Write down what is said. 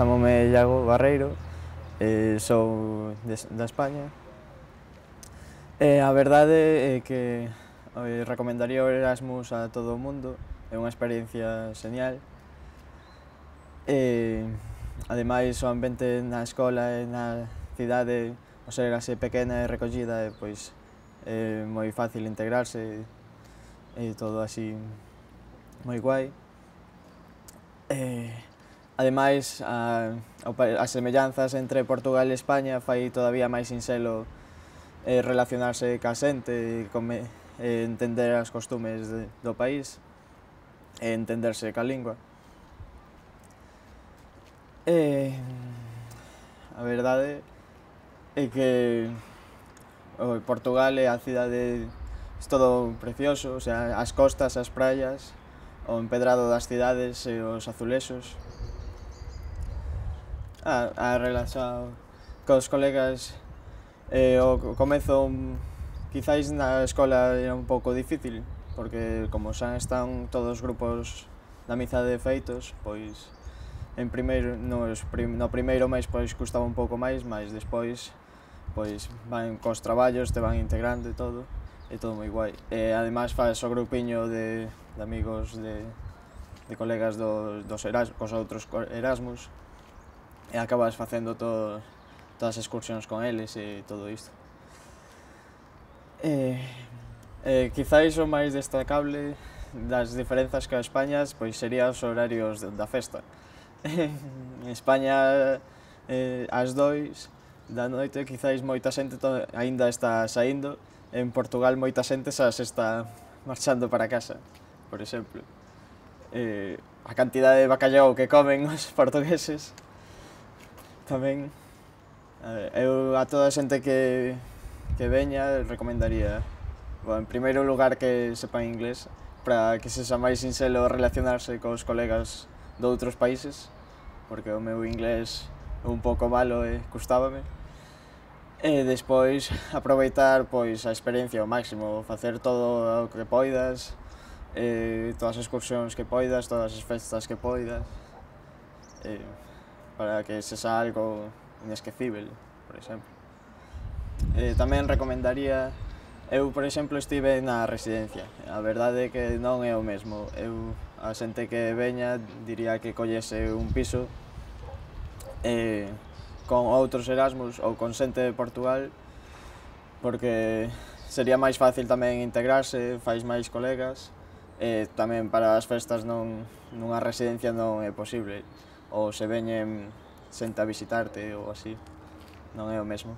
chamome Iago Barreiro, eh, sou de, da España. E eh, a verdade é que eh, recomendaría o Erasmus a todo o mundo, é unha experiencia genial. E, ademais, o ambiente na escola e na cidade, o ser así pequena e recollida, é, pois, é moi fácil integrarse e, e todo así moi guai. Ademais, a, as semellanzas entre Portugal e España fai todavía máis sinxelo eh, relacionarse ca xente e come, eh, entender as costumes de, do país e entenderse ca lingua. Eh, a verdade é que o Portugal é a cidade é todo precioso, o sea, as costas, as praias, o empedrado das cidades e os azulexos, a, a relaxado cos colegas. Eh, o comezo quizáis na escola era un pouco difícil porque como xa están todos os grupos da amizade feitos pois en primeiro nos, no primeiro mes pois custaba un pouco máis mas despois pois van cos traballos te van integrando e todo é todo moi guai. E ademais faz o grupiño de, de amigos de, de colegas dos, dos Erasmus, cos outros Erasmus e acabas facendo todo, todas as excursións con eles e todo isto. E, e quizáis o máis destacable das diferenzas que a España pois sería os horarios da festa. en España eh, as dois da noite quizáis moita xente aínda está saindo, en Portugal moita xente xa se está marchando para casa, por exemplo. Eh, a cantidade de bacallau que comen os portugueses tamén a eu a toda a xente que, que veña recomendaría bueno, en primeiro lugar que sepa inglés para que se xa máis sinxelo relacionarse cos colegas de outros países porque o meu inglés é un pouco malo e custábame. E despois aproveitar pois a experiencia ao máximo facer todo o que poidas eh, todas as excursións que poidas todas as festas que poidas eh, para que se xa algo inesquecible, por exemplo. Eh, tamén recomendaría Eu, por exemplo, estive na residencia. A verdade é que non é o mesmo. Eu, a xente que veña, diría que collese un piso eh, con outros Erasmus ou con xente de Portugal porque sería máis fácil tamén integrarse, fais máis colegas, eh, tamén para as festas non, nunha residencia non é posible ou se veñen xente a visitarte ou así, non é o mesmo.